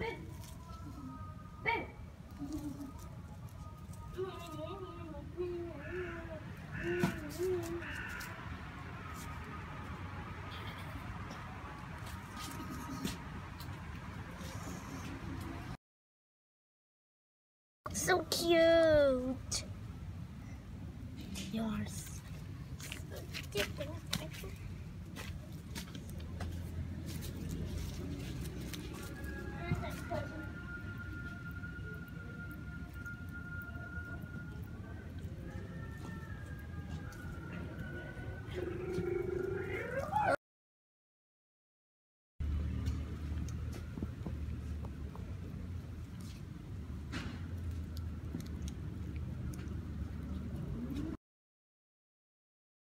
Hey! So cute. Yours.